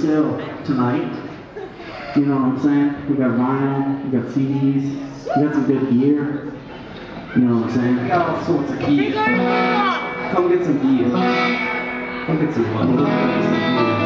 sale tonight. You know what I'm saying? We got vinyl, we got CDs, we got some good gear. You know what I'm saying? We got all sorts of gear. Come get some gear. Come get some money.